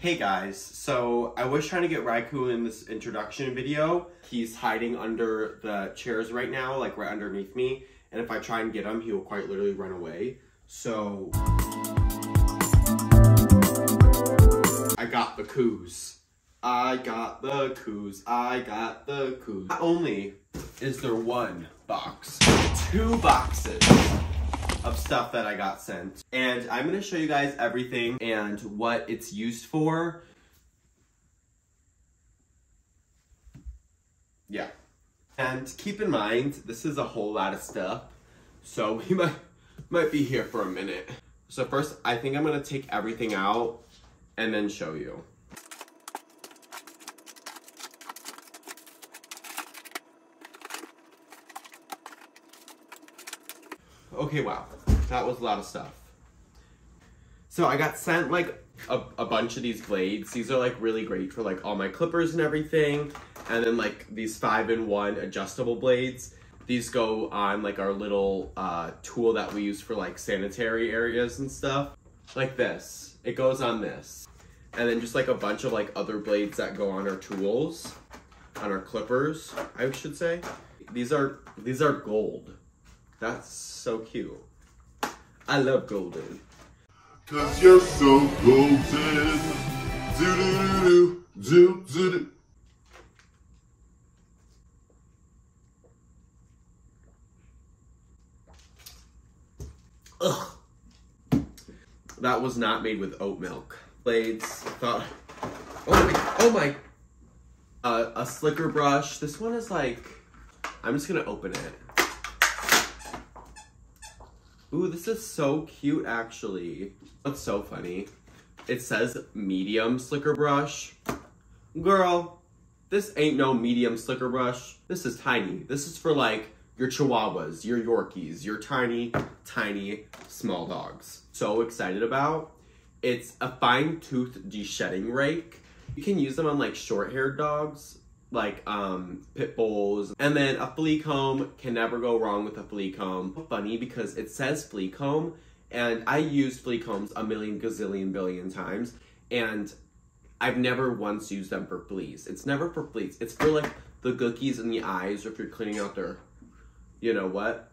Hey guys, so I was trying to get Raikou in this introduction video. He's hiding under the chairs right now, like right underneath me. And if I try and get him, he will quite literally run away. So... I got the coos. I got the coos. I got the coos. Not only is there one box, two boxes of stuff that I got sent. And I'm gonna show you guys everything and what it's used for. Yeah. And keep in mind, this is a whole lot of stuff. So we might, might be here for a minute. So first, I think I'm gonna take everything out and then show you. Okay, wow. That was a lot of stuff. So I got sent like a, a bunch of these blades. These are like really great for like all my clippers and everything. And then like these five in one adjustable blades. These go on like our little uh, tool that we use for like sanitary areas and stuff. Like this. It goes on this. And then just like a bunch of like other blades that go on our tools. On our clippers, I should say. These are these are gold. That's so cute. I love golden. Cause you're so golden. Do do do do do do. Ugh. That was not made with oat milk. Blades. Thought. Oh my. Oh my. Uh, a slicker brush. This one is like. I'm just gonna open it. Ooh, this is so cute actually. That's so funny. It says medium slicker brush. Girl, this ain't no medium slicker brush. This is tiny. This is for like your chihuahuas, your Yorkies, your tiny, tiny, small dogs. So excited about. It's a fine tooth de-shedding rake. You can use them on like short haired dogs, like um, pit bulls. And then a flea comb can never go wrong with a flea comb. Funny because it says flea comb and I used flea combs a million gazillion billion times and I've never once used them for fleas. It's never for fleas. It's for like the gookies in the eyes or if you're cleaning out their, you know what,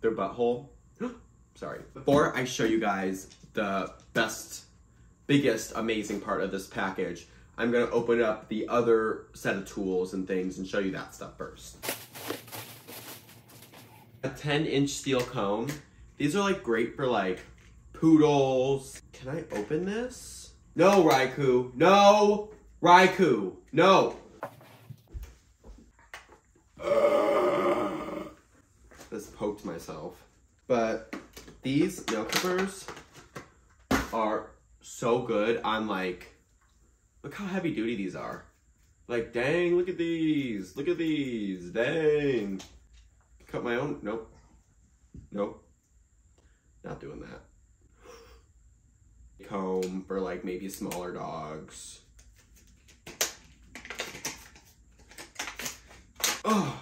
their butthole. Sorry. Before I show you guys the best, biggest, amazing part of this package, I'm gonna open up the other set of tools and things and show you that stuff first. A 10 inch steel comb. These are like great for like poodles. Can I open this? No, Raikou. No! Raikou. No! Just poked myself. But these nail clippers are so good on like Look how heavy duty these are. Like, dang, look at these. Look at these. Dang. Cut my own. Nope. Nope. Not doing that. Comb for like maybe smaller dogs. Oh.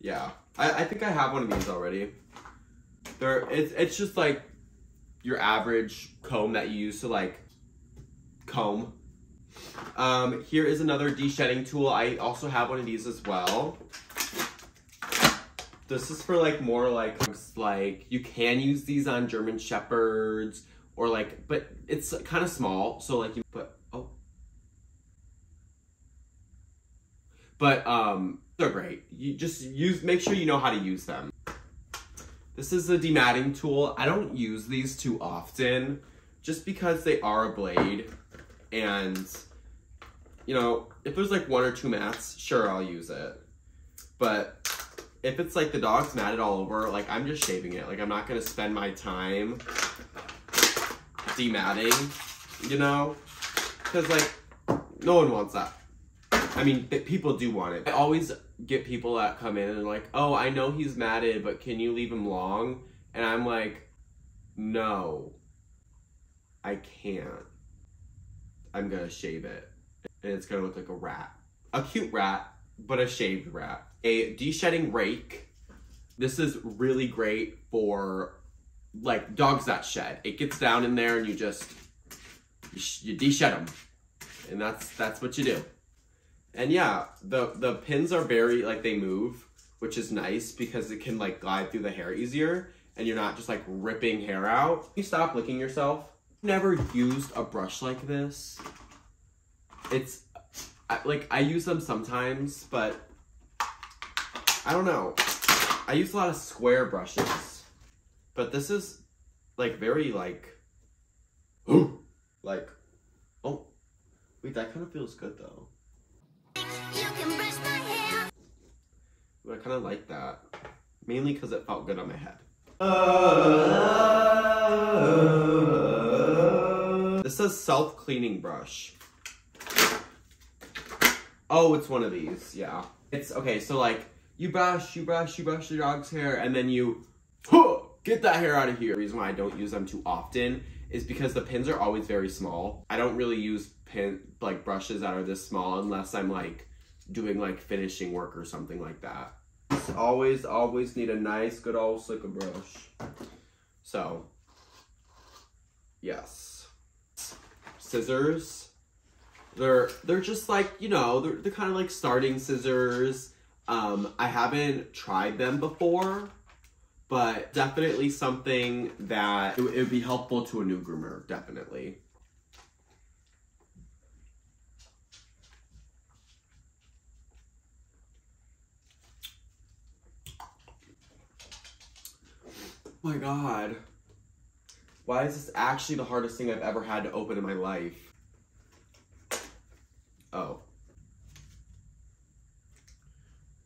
Yeah. I, I think I have one of these already. They're it's it's just like your average comb that you use to like comb. Um, here is another de-shedding tool. I also have one of these as well. This is for like more like, like you can use these on German Shepherds or like, but it's kind of small. So like you put, oh. But um, they're great. You just use, make sure you know how to use them. This is a dematting tool. I don't use these too often just because they are a blade and you know, if there's like one or two mats, sure, I'll use it. But if it's like the dog's matted all over, like I'm just shaving it. Like I'm not gonna spend my time dematting, you know? Because like, no one wants that. I mean, people do want it. I always get people that come in and like, oh, I know he's matted, but can you leave him long? And I'm like, no, I can't. I'm gonna shave it. And it's gonna look like a rat. A cute rat, but a shaved rat. A de-shedding rake. This is really great for like dogs that shed. It gets down in there and you just you, sh- de-shed them, and that's that's what you do. And yeah, the the pins are very like they move, which is nice because it can like glide through the hair easier, and you're not just like ripping hair out. You stop licking yourself. Never used a brush like this. It's I, like I use them sometimes, but I don't know. I use a lot of square brushes, but this is like very like, like, oh, wait, that kind of feels good though. You can brush my hair. Ooh, I kind of like that, mainly because it felt good on my head. Uh, This says self cleaning brush. Oh, it's one of these. Yeah. It's okay. So like, you brush, you brush, you brush your dog's hair, and then you huh, get that hair out of here. The reason why I don't use them too often is because the pins are always very small. I don't really use pin like brushes that are this small unless I'm like doing like finishing work or something like that. Always, always need a nice, good old slicker brush. So, yes, scissors. They're they're just like you know they're they're kind of like starting scissors. Um, I haven't tried them before, but definitely something that it, would- it would be helpful to a new groomer. Definitely. Oh my god. Why is this actually the hardest thing I've ever had to open in my life? Oh.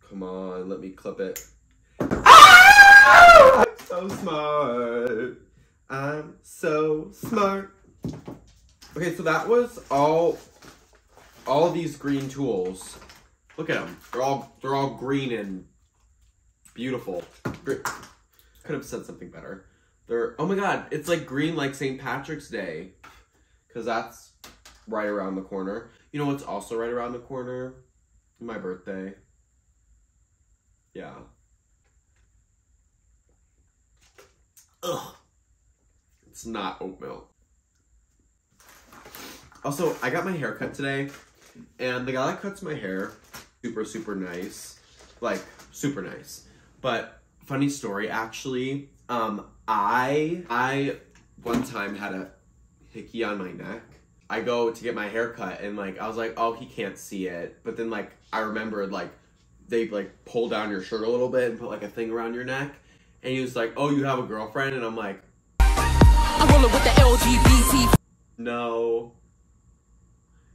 Come on, let me clip it. Ah! I'm so smart. I'm so smart. Okay, so that was all all these green tools. Look at them. They're all they're all green and beautiful. Could have said something better. They're oh my god, it's like green like St. Patrick's Day. Cause that's right around the corner. You know what's also right around the corner? My birthday. Yeah. Ugh. It's not oat milk. Also, I got my hair cut today, and the guy that cuts my hair, super, super nice. Like, super nice. But, funny story, actually, um, I, I one time had a hickey on my neck. I go to get my hair cut, and, like, I was like, oh, he can't see it. But then, like, I remembered, like, they, like, pull down your shirt a little bit and put, like, a thing around your neck. And he was like, oh, you have a girlfriend? And I'm like, I'm rolling with the LGBT. No.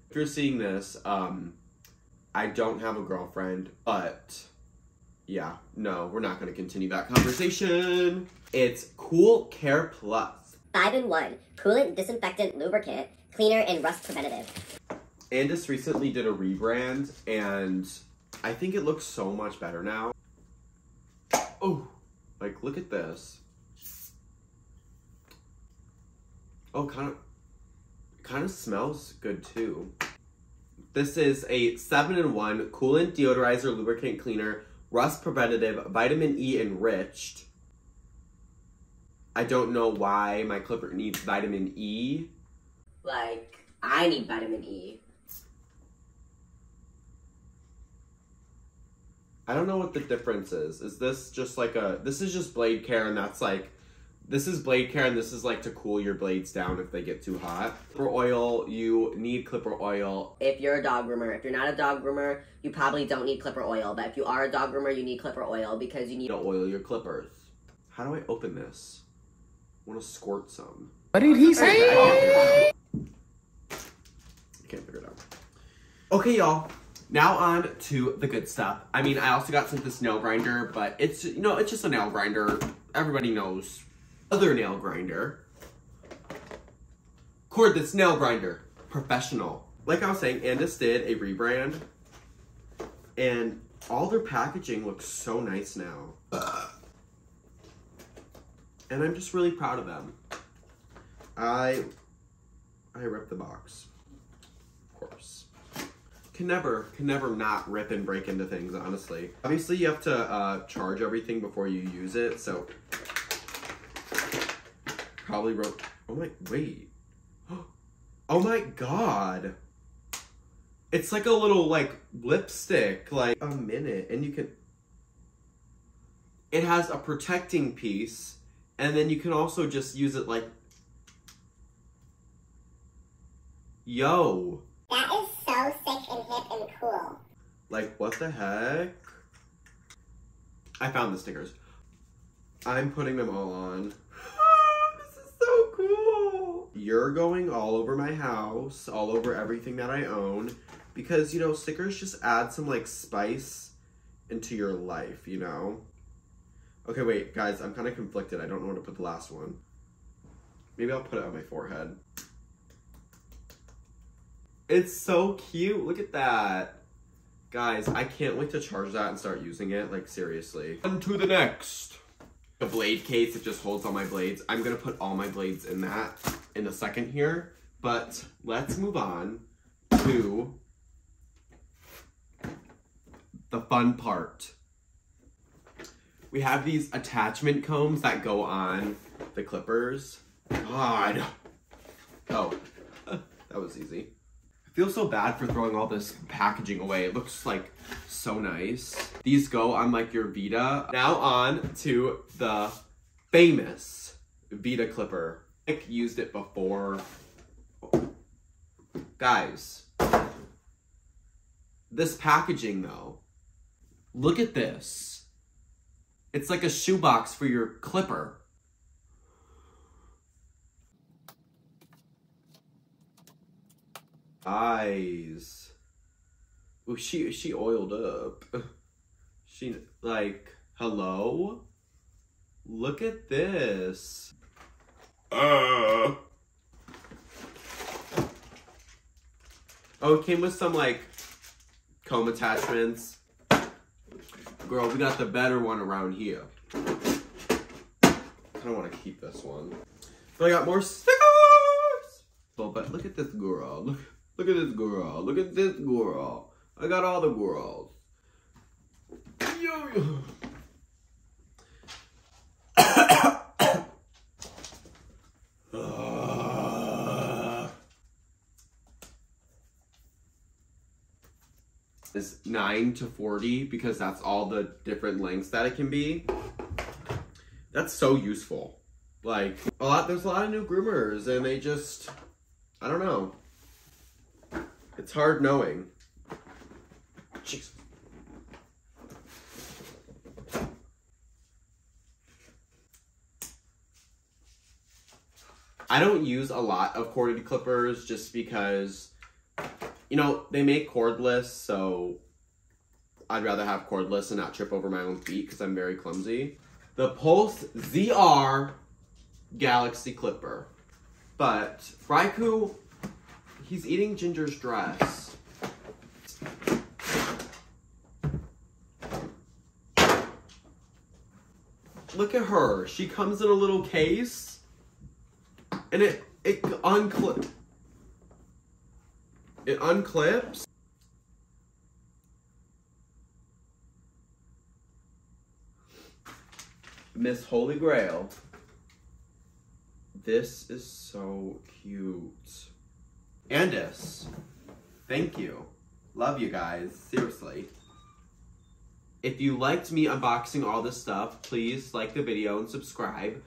If you're seeing this, um, I don't have a girlfriend, but yeah, no, we're not going to continue that conversation. It's Cool Care Plus. 5 in 1. Coolant, disinfectant, lubricant, cleaner, and rust preventative. Andis recently did a rebrand, and I think it looks so much better now. Oh, like look at this. Oh, kind of, kind of smells good too. This is a seven in one coolant, deodorizer, lubricant cleaner, rust preventative, vitamin E enriched. I don't know why my clipper needs vitamin E. Like, I need vitamin E. I don't know what the difference is. Is this just like a this is just blade care and that's like this is blade care and this is like to cool your blades down if they get too hot. For oil, you need clipper oil. If you're a dog groomer, if you're not a dog groomer, you probably don't need clipper oil. But if you are a dog groomer, you need clipper oil because you need. to oil your clippers. How do I open this? I want to squirt some. What did he say? I can't figure it out. Okay, y'all. Now on to the good stuff. I mean, I also got sent this nail grinder, but it's you know it's just a nail grinder. Everybody knows. Other nail grinder. Cordless nail grinder, professional. Like I was saying, Andis did a rebrand, and all their packaging looks so nice now. And I'm just really proud of them. I I ripped the box. Of course. Can never, can never not rip and break into things, honestly. Obviously, you have to uh, charge everything before you use it, so. Probably wrote. Oh my, wait. Oh my god. It's like a little like lipstick, like a minute, and you can. It has a protecting piece, and then you can also just use it like. Yo. That is so sick and hip and cool. Like, what the heck? I found the stickers. I'm putting them all on. this is so cool. You're going all over my house, all over everything that I own, because, you know, stickers just add some, like, spice into your life, you know? Okay, wait, guys, I'm kind of conflicted. I don't know where to put the last one. Maybe I'll put it on my forehead. It's so cute. Look at that. Guys, I can't wait to charge that and start using it. Like, seriously. On to the next. The blade case, it just holds all my blades. I'm gonna put all my blades in that in a second here. But let's move on to the fun part. We have these attachment combs that go on the clippers. God. Oh, that was easy. I feel so bad for throwing all this packaging away. It looks like so nice. These go on like your Vida. Now on to the famous Vida clipper. Nick used it before. Guys, this packaging though, look at this. It's like a shoebox for your clipper. Eyes. Oh, she she oiled up. She like hello. Look at this. Uh, Oh, it came with some like comb attachments. Girl, we got the better one around here. I don't want to keep this one. But I got more stickers! Well, but look at this girl. Look, look at this girl. Look at this girl. I got all the girls. Yo, yo. Ah. is 9 to 40 because that's all the different lengths that it can be. That's so useful. Like a lot there's a lot of new groomers and they just I don't know. It's hard knowing. I don't use a lot of corded clippers just because you know, they make cordless, so I'd rather have cordless and not trip over my own feet because I'm very clumsy. The Pulse ZR Galaxy Clipper. But Raikou, he's eating Ginger's dress. Look at her. She comes in a little case. And it it unclip it unclips. Miss Holy Grail. This is so cute. Andis, thank you. Love you guys, seriously. If you liked me unboxing all this stuff, please like the video and subscribe.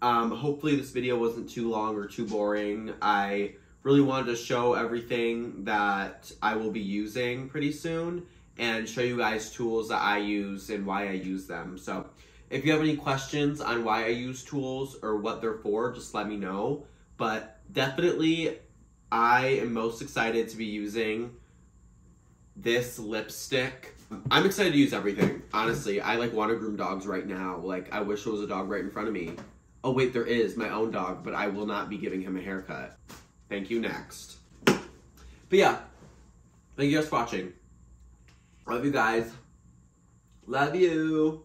Um, hopefully this video wasn't too long or too boring. I really wanted to show everything that I will be using pretty soon and show you guys tools that I use and why I use them. So if you have any questions on why I use tools or what they're for, just let me know. But definitely, I am most excited to be using this lipstick. I'm excited to use everything. Honestly, I like want to groom dogs right now. Like I wish there was a dog right in front of me. Oh wait, there is my own dog, but I will not be giving him a haircut. Thank you next. But yeah, thank you guys for watching. Love you guys. Love you.